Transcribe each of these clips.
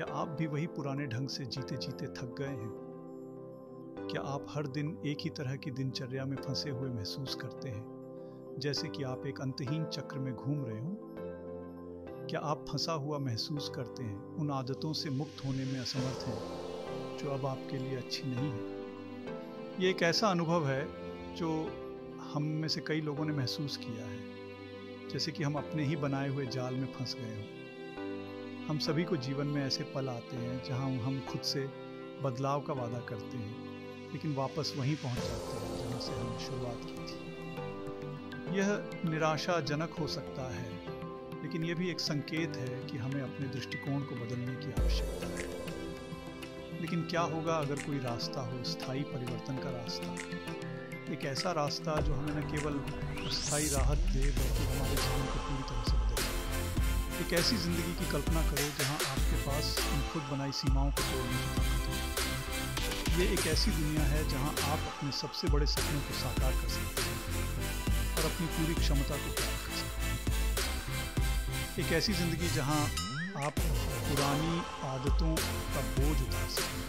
क्या आप भी वही पुराने ढंग से जीते जीते थक गए हैं? क्या आप हर दिन एक ही तरह की दिनचर्या में फंसे हुए महसूस करते हैं, जैसे कि आप एक अंतहीन चक्र में घूम रहे हो? क्या आप फंसा हुआ महसूस करते हैं, उन आदतों से मुक्त होने में असमर्थ हैं, जो अब आपके लिए अच्छी नहीं है? ये एक ऐसा अनुभव है, जो हम में से कई लोगों ने महसूस किया है, जैसे कि हम अपने ही बनाए हुए जाल में फंस गए हों। हम सभी को जीवन में ऐसे पल आते हैं जहाँ हम खुद से बदलाव का वादा करते हैं, लेकिन वापस वहीं पहुँच जाते हैं जहाँ से हमने शुरुआत की थी। यह निराशाजनक हो सकता है, लेकिन यह भी एक संकेत है कि हमें अपने दृष्टिकोण को बदलने की आवश्यकता है। लेकिन क्या होगा अगर कोई रास्ता हो, स्थायी परिवर्तन का रास्ता? एक ऐसा रास्ता जो हमें न केवल स्थायी राहत दे, बल्कि हमारे जीवन को एक ऐसी ज़िंदगी की कल्पना करो जहाँ आपके पास खुद बनाई सीमाओं को तोड़ने की ताकत ये एक ऐसी दुनिया है जहाँ आप अपने सबसे बड़े सपनों को साकार कर सकते हैं और अपनी पूरी क्षमता को प्राप्त कर सकते हैं। एक ऐसी ज़िंदगी जहाँ आप पुरानी आदतों का बोझ उतार सकें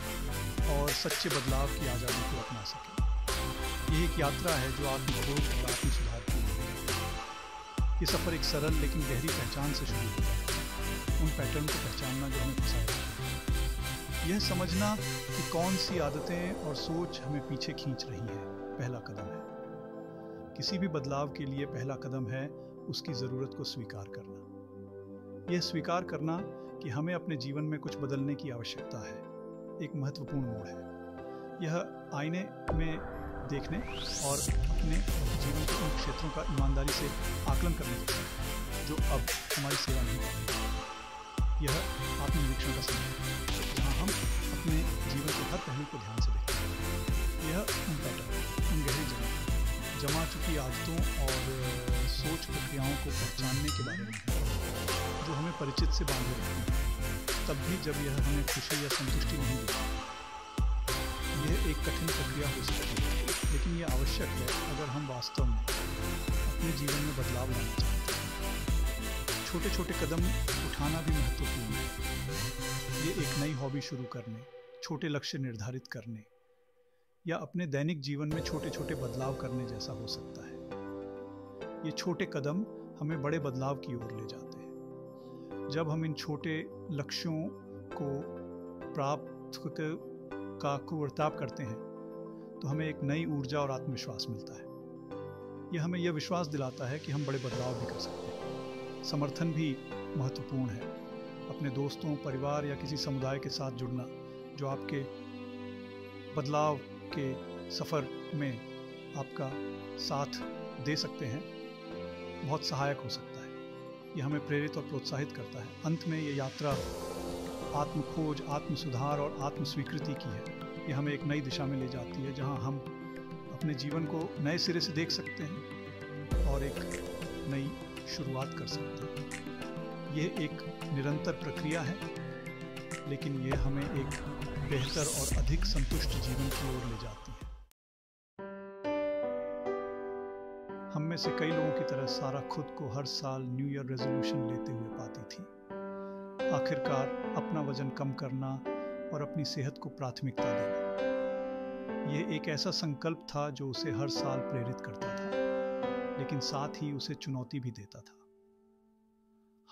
और सच्चे बदलाव की आज़ादी को अपना सकें। ये एक यात्रा है जो आपकी खोज और आत्म सुधार की है ये सफ़र एक सरल लेकिन गहरी पहचान से शुरू होता है उन पैटर्न को पहचानना जो हमें फंसाए यह समझना कि कौन सी आदतें और सोच हमें पीछे खींच रही है, पहला कदम है। किसी भी बदलाव के लिए पहला कदम है उसकी ज़रूरत को स्वीकार करना। यह स्वीकार करना कि हमें अपने जीवन में कुछ बदलने की आवश्यकता है। एक महत्वपूर्ण मोड़ है। यह आईने में देखने और अपने जीवन के उन क्षेत्रों का ईमानदारी से आकलन करने जैसा जो अब हमारी सेवा नहीं कर रही यह आत्मनिरीक्षण का समय जहाँ हम अपने जीवन के हर पहलू को ध्यान से देखते हैं यह उन पैटर्न, उन गहरी जमा जमा चुकी आदतों और सोच प्रक्रियाओं को पहचानने के बारे में, जो हमें परिचित से बांधे रखती हैं। तब भी जब यह हमें खुशी या संतुष्टि नहीं देती, यह एक कठिन प्रक्रिया हो सकती है। ये आवश्यक है अगर हम वास्तव में अपने जीवन में बदलाव लाना चाहते हैं। छोटे छोटे कदम उठाना भी महत्वपूर्ण है। ये एक नई हॉबी शुरू करने, छोटे लक्ष्य निर्धारित करने या अपने दैनिक जीवन में छोटे छोटे बदलाव करने जैसा हो सकता है। ये छोटे कदम हमें बड़े बदलाव की ओर ले जाते हैं। जब हम इन छोटे लक्ष्यों को प्राप्त का कुवर्ताप करते हैं तो हमें एक नई ऊर्जा और आत्मविश्वास मिलता है। यह हमें यह विश्वास दिलाता है कि हम बड़े बदलाव भी कर सकते हैं। समर्थन भी महत्वपूर्ण है। अपने दोस्तों, परिवार या किसी समुदाय के साथ जुड़ना, जो आपके बदलाव के सफ़र में आपका साथ दे सकते हैं, बहुत सहायक हो सकता है। यह हमें प्रेरित और प्रोत्साहित करता है। अंत में ये यात्रा आत्म खोज आत्म सुधार और आत्म स्वीकृति की है। ये हमें एक नई दिशा में ले जाती है, जहाँ हम अपने जीवन को नए सिरे से देख सकते हैं और एक नई शुरुआत कर सकते हैं। यह एक निरंतर प्रक्रिया है, लेकिन ये हमें एक बेहतर और अधिक संतुष्ट जीवन की ओर ले जाती है। हम में से कई लोगों की तरह सारा खुद को हर साल न्यू ईयर रेजोल्यूशन लेते हुए पाती थी। आखिरकार अपना वज़न कम करना और अपनी सेहत को प्राथमिकता देना। यह एक ऐसा संकल्प था जो उसे हर साल प्रेरित करता था, लेकिन साथ ही उसे चुनौती भी देता था।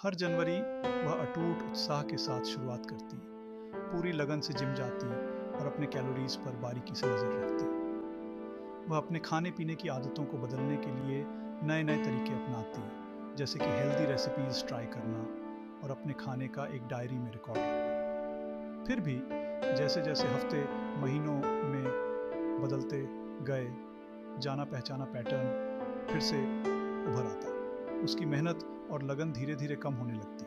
हर जनवरी वह अटूट उत्साह के साथ शुरुआत करती, पूरी लगन से जिम जाती और अपने कैलोरीज पर बारीकी से नज़र रखती। वह अपने खाने पीने की आदतों को बदलने के लिए नए नए तरीके अपनाती, जैसे कि हेल्दी रेसिपीज़ ट्राई करना और अपने खाने का एक डायरी में रिकॉर्ड रखना फिर भी जैसे जैसे हफ़्ते, महीनों में बदलते गए, जाना पहचाना पैटर्न फिर से उभर आता। उसकी मेहनत और लगन धीरे धीरे कम होने लगती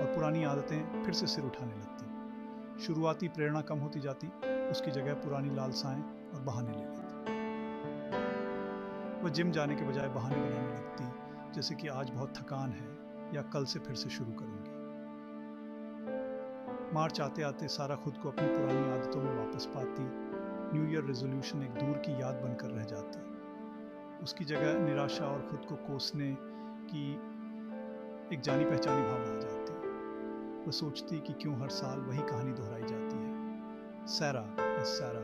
और पुरानी आदतें फिर से सिर उठाने लगती। शुरुआती प्रेरणा कम होती जाती, उसकी जगह पुरानी लालसाएँ और बहाने ले लेती। वह जिम जाने के बजाय बहाने बनाने लगती, जैसे कि आज बहुत थकान है या कल से फिर से शुरू करूँगी। मार्च आते आते सारा खुद को अपनी पुरानी आदतों में वापस पाती न्यू ईयर रेजोल्यूशन एक दूर की याद बनकर रह जाती उसकी जगह निराशा और खुद को कोसने की एक जानी पहचानी भावना आ जाती वह सोचती कि क्यों हर साल वही कहानी दोहराई जाती है। सैरा सैरा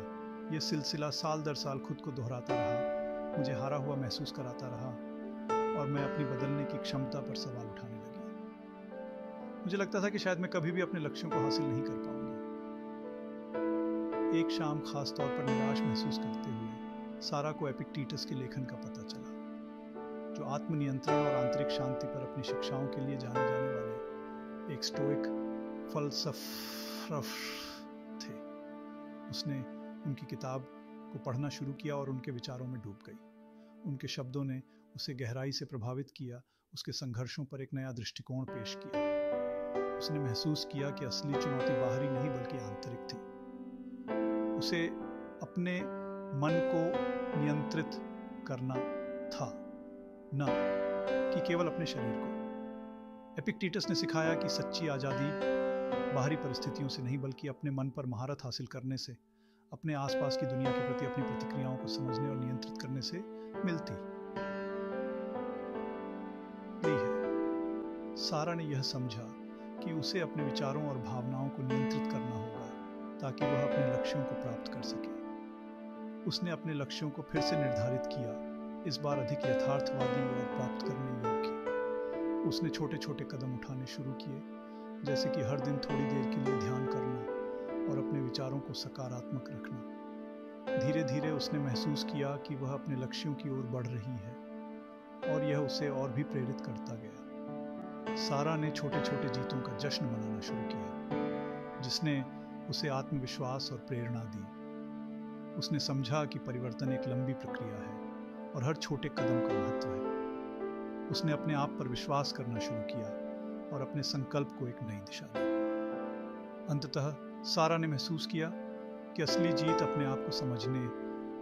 यह सिलसिला साल दर साल खुद को दोहराता रहा, मुझे हारा हुआ महसूस कराता रहा और मैं अपनी बदलने की क्षमता पर सवाल उठाने लगी। मुझे लगता था कि शायद मैं कभी भी अपने लक्ष्यों को हासिल नहीं कर पाऊँगी एक शाम खास तौर पर निराश महसूस करते हुए सारा को एपिक्टीटस के लेखन का पता चला, जो आत्मनियंत्रण और आंतरिक शांति पर अपनी शिक्षाओं के लिए जाने जाने वाले एक स्टोइक फलसफ थे। उसने उनकी किताब को पढ़ना शुरू किया और उनके विचारों में डूब गई। उनके शब्दों ने उसे गहराई से प्रभावित किया, उसके संघर्षों पर एक नया दृष्टिकोण पेश किया। उसने महसूस किया कि असली चुनौती बाहरी नहीं, बल्कि आंतरिक थी। उसे अपने मन को नियंत्रित करना था, न, कि केवल अपने शरीर को। एपिक्टीटस ने सिखाया कि सच्ची आज़ादी बाहरी परिस्थितियों से नहीं, बल्कि अपने मन पर महारत हासिल करने से, अपने आसपास की दुनिया के प्रति अपनी प्रतिक्रियाओं को समझने और नियंत्रित करने से मिलती। है। सारा ने यह समझा कि उसे अपने विचारों और भावनाओं को नियंत्रित करना होगा। ताकि वह अपने लक्ष्यों को प्राप्त कर सके। उसने अपने लक्ष्यों को फिर से निर्धारित किया, इस बार अधिक यथार्थवादी और प्राप्त करने योग्य। उसने छोटे छोटे कदम उठाने शुरू किए, जैसे कि हर दिन थोड़ी देर के लिए ध्यान करना और अपने विचारों को सकारात्मक रखना। धीरे धीरे उसने महसूस किया कि वह अपने लक्ष्यों की ओर बढ़ रही है और यह उसे और भी प्रेरित करता गया। सारा ने छोटे छोटे जीतों का जश्न मनाना शुरू किया, जिसने उसे आत्मविश्वास और प्रेरणा दी। उसने समझा कि परिवर्तन एक लंबी प्रक्रिया है और हर छोटे कदम का महत्व है। उसने अपने आप पर विश्वास करना शुरू किया और अपने संकल्प को एक नई दिशा दी। अंततः सारा ने महसूस किया कि असली जीत अपने आप को समझने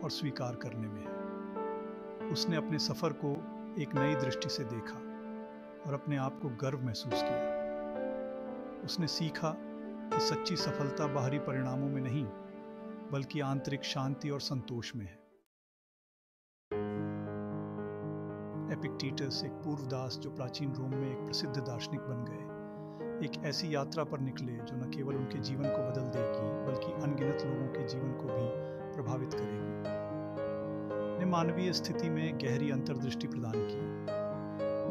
और स्वीकार करने में है। उसने अपने सफ़र को एक नई दृष्टि से देखा और अपने आप को गर्व महसूस किया। उसने सीखा कि सच्ची सफलता बाहरी परिणामों में नहीं, बल्कि आंतरिक शांति और संतोष में है। एपिक्टीटस एक पूर्व दास जो प्राचीन रोम में एक प्रसिद्ध दार्शनिक बन गए। एक ऐसी यात्रा पर निकले जो न केवल उनके जीवन को बदल देगी, बल्कि अनगिनत लोगों के जीवन को भी प्रभावित करेगी। ने मानवीय स्थिति में गहरी अंतर्दृष्टि प्रदान की।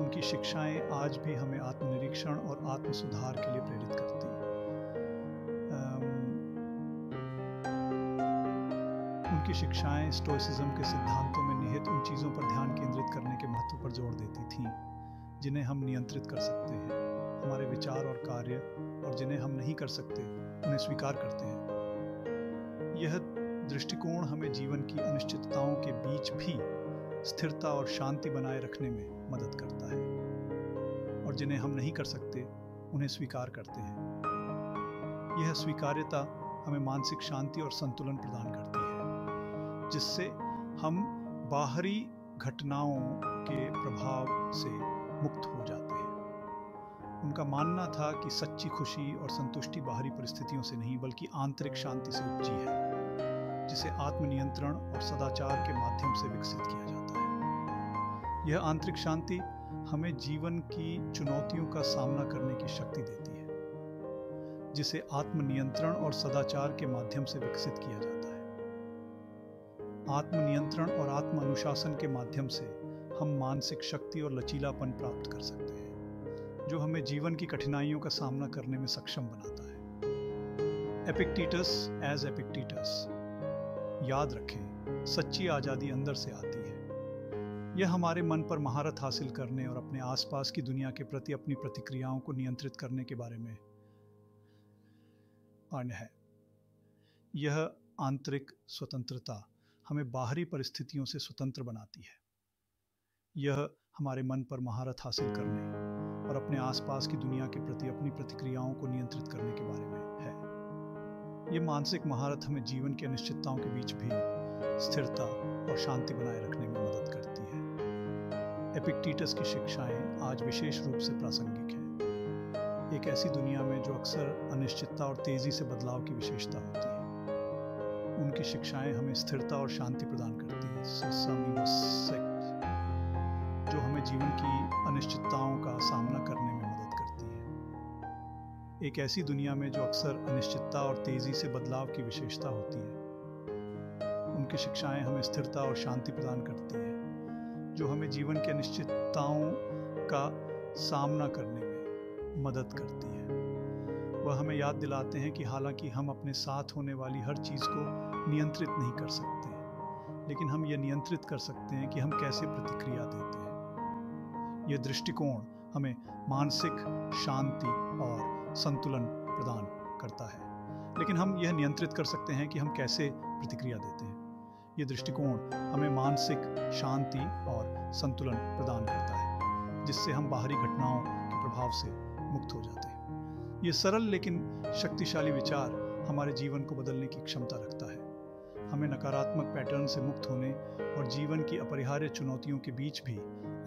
उनकी शिक्षाएँ आज भी हमें आत्मनिरीक्षण और आत्म सुधार के लिए प्रेरित करती। उनकी शिक्षाएँ स्टोइसिज्म के सिद्धांतों में निहित उन चीज़ों पर ध्यान केंद्रित करने के महत्व पर ज़ोर देती थीं, जिन्हें हम नियंत्रित कर सकते हैं। हमारे विचार और कार्य और जिन्हें हम नहीं कर सकते, उन्हें स्वीकार करते हैं। यह दृष्टिकोण हमें जीवन की अनिश्चितताओं के बीच भी स्थिरता और शांति बनाए रखने में मदद करता है, और जिन्हें हम नहीं कर सकते, उन्हें स्वीकार करते हैं। यह स्वीकार्यता हमें मानसिक शांति और संतुलन प्रदान करती है। जिससे हम बाहरी घटनाओं के प्रभाव से मुक्त हो जाते हैं। उनका मानना था कि सच्ची खुशी और संतुष्टि बाहरी परिस्थितियों से नहीं, बल्कि आंतरिक शांति से उपजी है, जिसे आत्मनियंत्रण और सदाचार के माध्यम से विकसित किया जाता है। यह आंतरिक शांति हमें जीवन की चुनौतियों का सामना करने की शक्ति देती है, जिसे आत्मनियंत्रण और सदाचार के माध्यम से विकसित किया जाता है। आत्मनियंत्रण और आत्म अनुशासन के माध्यम से हम मानसिक शक्ति और लचीलापन प्राप्त कर सकते हैं, जो हमें जीवन की कठिनाइयों का सामना करने में सक्षम बनाता है। एपिक्टीटस एज एपिक्टीटस याद रखें, सच्ची आज़ादी अंदर से आती है। यह हमारे मन पर महारत हासिल करने और अपने आसपास की दुनिया के प्रति अपनी प्रतिक्रियाओं को नियंत्रित करने के बारे में। है, यह आंतरिक स्वतंत्रता। हमें बाहरी परिस्थितियों से स्वतंत्र बनाती है। यह हमारे मन पर महारत हासिल करने और अपने आसपास की दुनिया के प्रति अपनी प्रतिक्रियाओं को नियंत्रित करने के बारे में है। ये मानसिक महारत हमें जीवन की अनिश्चितताओं के बीच भी स्थिरता और शांति बनाए रखने में मदद करती है। एपिक्टीटस की शिक्षाएँ आज विशेष रूप से प्रासंगिक हैं। एक ऐसी दुनिया में जो अक्सर अनिश्चितता और तेज़ी से बदलाव की विशेषता होती है। उनकी शिक्षाएँ हमें स्थिरता और शांति प्रदान करती हैं। जो हमें जीवन की अनिश्चितताओं का सामना करने में मदद करती है। एक ऐसी दुनिया में जो अक्सर अनिश्चितता और तेज़ी से बदलाव की विशेषता होती है। उनकी शिक्षाएँ हमें स्थिरता और शांति प्रदान करती हैं, जो हमें जीवन की अनिश्चितताओं का सामना करने में मदद करती है। वह हमें याद दिलाते हैं कि हालाँकि हम अपने साथ होने वाली हर चीज़ को नियंत्रित नहीं कर सकते, लेकिन हम यह नियंत्रित कर सकते हैं कि हम कैसे प्रतिक्रिया देते हैं। यह दृष्टिकोण हमें मानसिक शांति और संतुलन प्रदान करता है, लेकिन हम यह नियंत्रित कर सकते हैं कि हम कैसे प्रतिक्रिया देते हैं। यह दृष्टिकोण हमें मानसिक शांति और संतुलन प्रदान करता है, जिससे हम बाहरी घटनाओं के प्रभाव से मुक्त हो जाते हैं। ये सरल लेकिन शक्तिशाली विचार हमारे जीवन को बदलने की क्षमता रखता है। हमें नकारात्मक पैटर्न से मुक्त होने और जीवन की अपरिहार्य चुनौतियों के बीच भी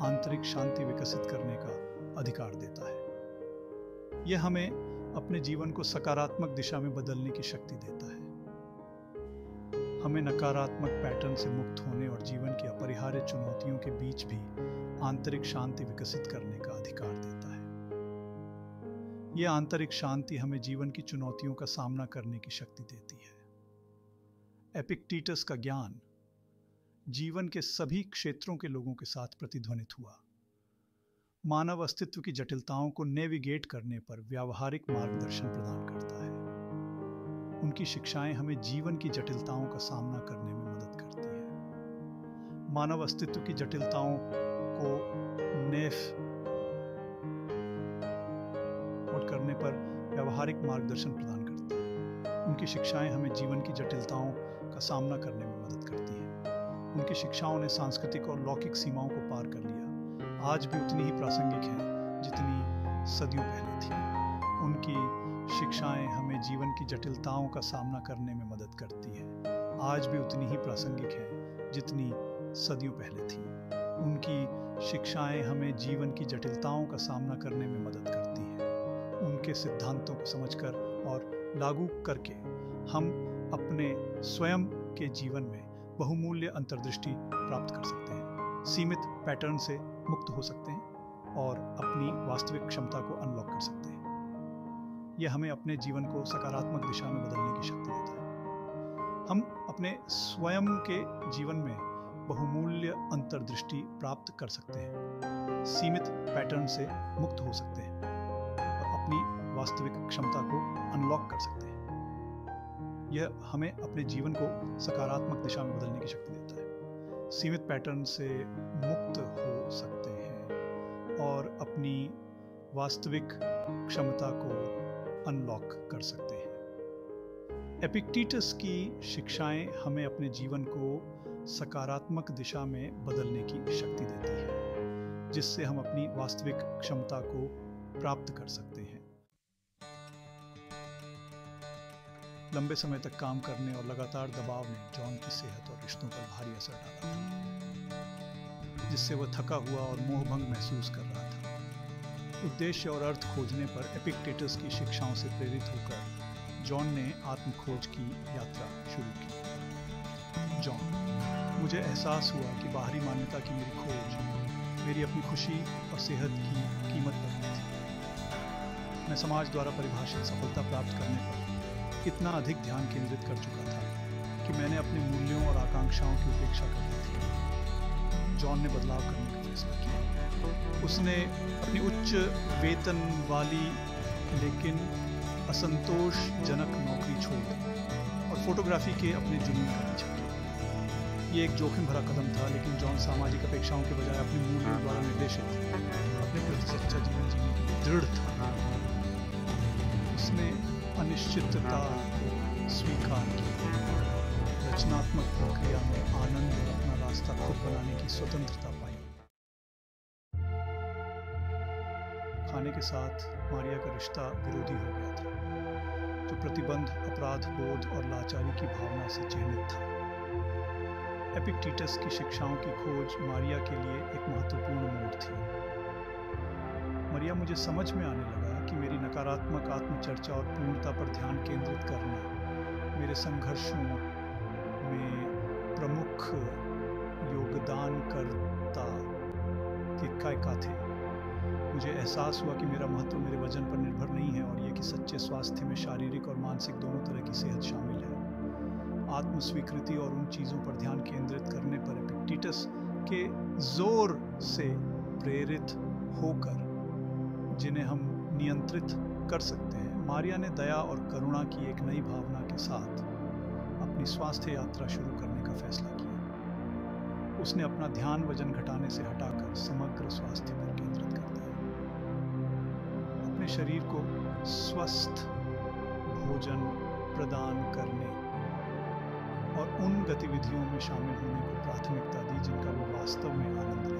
आंतरिक शांति विकसित करने का अधिकार देता है। यह हमें अपने जीवन को सकारात्मक दिशा में बदलने की शक्ति देता है। हमें नकारात्मक पैटर्न से मुक्त होने और जीवन की अपरिहार्य चुनौतियों के बीच भी आंतरिक शांति विकसित करने का अधिकार देता है। यह आंतरिक शांति हमें जीवन की चुनौतियों का सामना करने की शक्ति देती है। एपिक्टीटस का ज्ञान जीवन के सभी क्षेत्रों के लोगों के साथ प्रतिध्वनित हुआ। मानव अस्तित्व की जटिलताओं को नेविगेट करने पर व्यावहारिक मार्गदर्शन प्रदान करता है। उनकी शिक्षाएँ हमें जीवन की जटिलताओं का सामना करने में मदद करती है। मानव अस्तित्व की जटिलताओं को नेफ व्यवहारिक मार्गदर्शन प्रदान करती है। उनकी शिक्षाएँ हमें जीवन की जटिलताओं का सामना करने में मदद करती हैं। उनकी शिक्षाओं ने सांस्कृतिक और लौकिक सीमाओं को पार कर लिया। आज भी उतनी ही प्रासंगिक हैं, जितनी सदियों पहले थी। उनकी शिक्षाएँ हमें जीवन की जटिलताओं का सामना करने में मदद करती है। आज भी उतनी ही प्रासंगिक है, जितनी सदियों पहले थी। उनकी शिक्षाएँ हमें जीवन की जटिलताओं का सामना करने में मदद करती हैं। उनके सिद्धांतों को समझकर और लागू करके हम अपने स्वयं के जीवन में बहुमूल्य अंतर्दृष्टि प्राप्त कर सकते हैं, सीमित पैटर्न से मुक्त हो सकते हैं और अपनी वास्तविक क्षमता को अनलॉक कर सकते हैं। यह हमें अपने जीवन को सकारात्मक दिशा में बदलने की शक्ति देता है। हम अपने स्वयं के जीवन में बहुमूल्य अंतर्दृष्टि प्राप्त कर सकते हैं, सीमित पैटर्न से मुक्त हो सकते हैं। वास्तविक क्षमता को अनलॉक कर सकते हैं। यह हमें अपने जीवन को सकारात्मक दिशा में बदलने की शक्ति देता है। सीमित पैटर्न से मुक्त हो सकते हैं और अपनी वास्तविक क्षमता को अनलॉक कर सकते हैं। एपिक्टीटस की शिक्षाएँ हमें अपने जीवन को सकारात्मक दिशा में बदलने की शक्ति देती है, जिससे हम अपनी वास्तविक क्षमता को प्राप्त कर सकते हैं। लंबे समय तक काम करने और लगातार दबाव ने जॉन की सेहत और रिश्तों पर भारी असर डाला था, जिससे वह थका हुआ और मोहभंग महसूस कर रहा था। उद्देश्य और अर्थ खोजने पर एपिक्टेटस की शिक्षाओं से प्रेरित होकर जॉन ने आत्मखोज की यात्रा शुरू की। जॉन, मुझे एहसास हुआ कि बाहरी मान्यता की मेरी खोज मेरी अपनी खुशी और सेहत की कीमत पर थी। मैं समाज द्वारा परिभाषित सफलता प्राप्त करने पर इतना अधिक ध्यान केंद्रित कर चुका था कि मैंने अपने मूल्यों और आकांक्षाओं की उपेक्षा कर दी थी। जॉन ने बदलाव करने का फैसला किया। उसने अपनी उच्च वेतन वाली लेकिन असंतोषजनक नौकरी छोड़ दी और फोटोग्राफी के अपने जुनून का पीछा किया। ये एक जोखिम भरा कदम था लेकिन जॉन सामाजिक अपेक्षाओं के बजाय अपने मूल्यों द्वारा निर्देशित अपने प्रति सच्चा जीवन जीने के लिए दृढ़ था। अनिश्चितता को स्वीकार किया रचनात्मक प्रक्रिया में आनंद और अपना रास्ता खुद बनाने की स्वतंत्रता पाई। खाने के साथ मारिया का रिश्ता विरोधी हो गया था, जो प्रतिबंध, अपराध, बोध और लाचारी की भावना से चिन्हित था। एपिक्टीटस की शिक्षाओं की खोज मारिया के लिए एक महत्वपूर्ण मोड़ थी। मरिया मुझे समझ में आने लगा मेरी नकारात्मक आत्मचर्चा और पूर्णता पर ध्यान केंद्रित करना, मेरे संघर्षों में प्रमुख योगदानकर्ता के काय का थे मुझे एहसास हुआ कि मेरा महत्व मेरे वज़न पर निर्भर नहीं है और ये कि सच्चे स्वास्थ्य में शारीरिक और मानसिक दोनों तरह की सेहत शामिल है। आत्मस्वीकृति और उन चीज़ों पर ध्यान केंद्रित करने पर एपिक्टिटस के ज़ोर से प्रेरित होकर, जिन्हें हम नियंत्रित कर सकते हैं। मारिया ने दया और करुणा की एक नई भावना के साथ अपनी स्वास्थ्य यात्रा शुरू करने का फैसला किया। उसने अपना ध्यान वज़न घटाने से हटाकर समग्र स्वास्थ्य पर केंद्रित कर दिया। अपने शरीर को स्वस्थ भोजन प्रदान करने और उन गतिविधियों में शामिल होने को प्राथमिकता दी जिनका वो वास्तव में आनंद